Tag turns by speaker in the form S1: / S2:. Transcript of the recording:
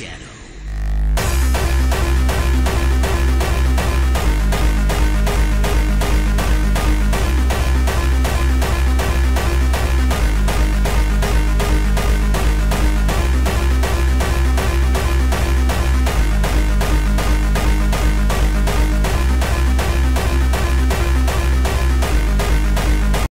S1: Shadow.